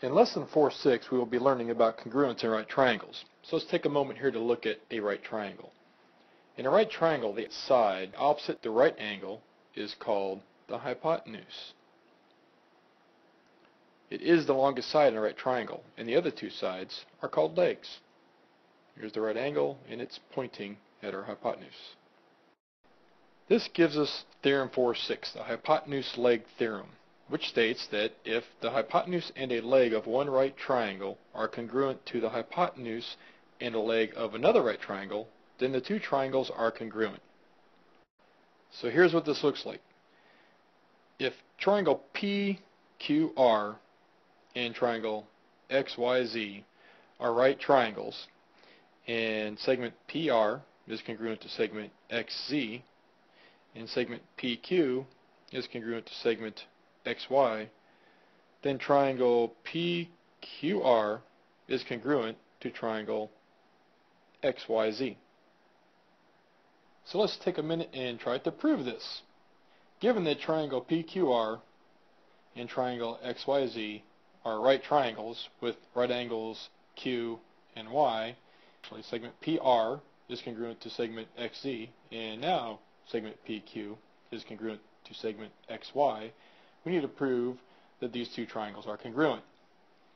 In Lesson 4-6, we will be learning about congruence in right triangles. So let's take a moment here to look at a right triangle. In a right triangle, the side opposite the right angle is called the hypotenuse. It is the longest side in a right triangle, and the other two sides are called legs. Here's the right angle, and it's pointing at our hypotenuse. This gives us Theorem 4-6, the hypotenuse leg theorem which states that if the hypotenuse and a leg of one right triangle are congruent to the hypotenuse and a leg of another right triangle, then the two triangles are congruent. So here's what this looks like. If triangle PQR and triangle XYZ are right triangles, and segment PR is congruent to segment XZ, and segment PQ is congruent to segment xy, then triangle PQR is congruent to triangle XYZ. So let's take a minute and try to prove this. Given that triangle PQR and triangle XYZ are right triangles with right angles Q and Y, actually segment PR is congruent to segment XZ, and now segment PQ is congruent to segment XY, we need to prove that these two triangles are congruent.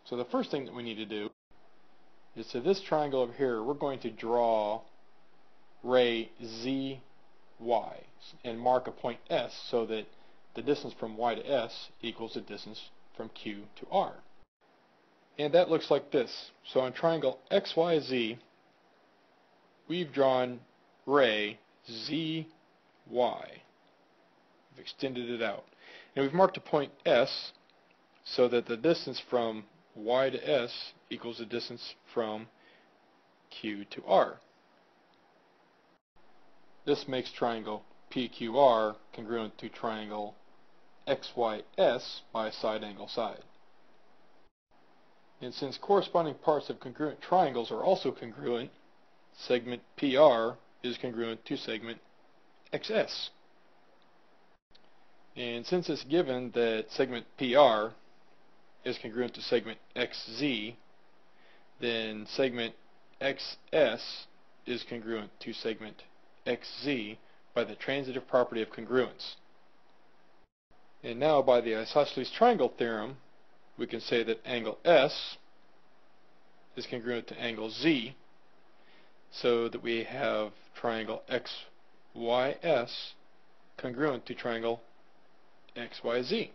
So the first thing that we need to do is to this triangle over here, we're going to draw ray ZY and mark a point S so that the distance from Y to S equals the distance from Q to R. And that looks like this. So on triangle XYZ, we've drawn ray ZY. We've extended it out. And we've marked a point S so that the distance from Y to S equals the distance from Q to R. This makes triangle PQR congruent to triangle XYS by side angle side. And since corresponding parts of congruent triangles are also congruent, segment PR is congruent to segment XS. And since it's given that segment PR is congruent to segment XZ, then segment XS is congruent to segment XZ by the transitive property of congruence. And now by the isosceles triangle theorem, we can say that angle S is congruent to angle Z, so that we have triangle XYS congruent to triangle XYZ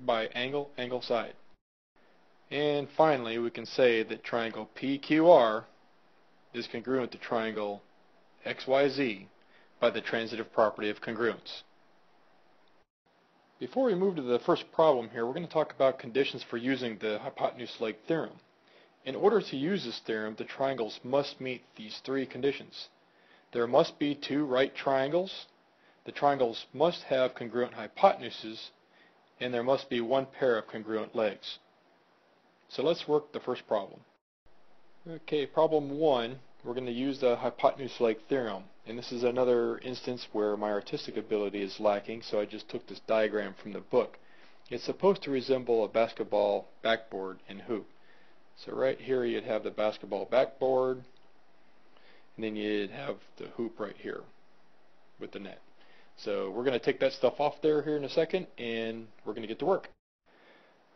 by angle, angle, side. And finally, we can say that triangle PQR is congruent to triangle XYZ by the transitive property of congruence. Before we move to the first problem here, we're going to talk about conditions for using the hypotenuse leg theorem. In order to use this theorem, the triangles must meet these three conditions. There must be two right triangles, the triangles must have congruent hypotenuses, and there must be one pair of congruent legs. So let's work the first problem. Okay, problem one, we're going to use the hypotenuse leg theorem. And this is another instance where my artistic ability is lacking, so I just took this diagram from the book. It's supposed to resemble a basketball backboard and hoop. So right here you'd have the basketball backboard, and then you'd have the hoop right here with the net. So we're going to take that stuff off there here in a second, and we're going to get to work.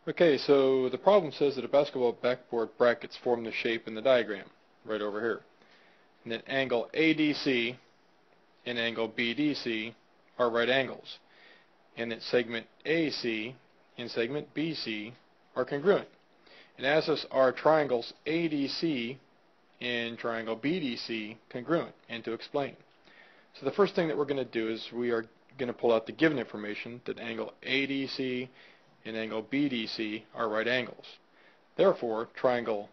Okay, so the problem says that a basketball backboard brackets form the shape in the diagram, right over here. And that angle ADC and angle BDC are right angles. And that segment AC and segment BC are congruent. And as this are triangles ADC and triangle BDC congruent, and to explain. So the first thing that we're going to do is we are going to pull out the given information that angle ADC and angle BDC are right angles. Therefore, triangle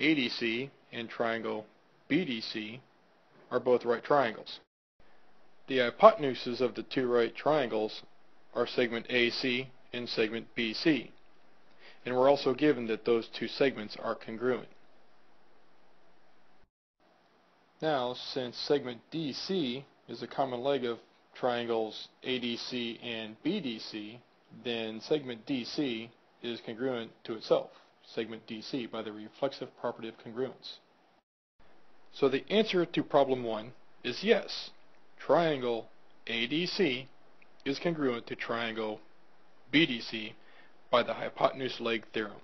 ADC and triangle BDC are both right triangles. The hypotenuses of the two right triangles are segment AC and segment BC. And we're also given that those two segments are congruent. Now, since segment DC is a common leg of triangles ADC and BDC, then segment DC is congruent to itself segment DC by the reflexive property of congruence. So the answer to problem 1 is yes. Triangle ADC is congruent to triangle BDC by the hypotenuse leg theorem.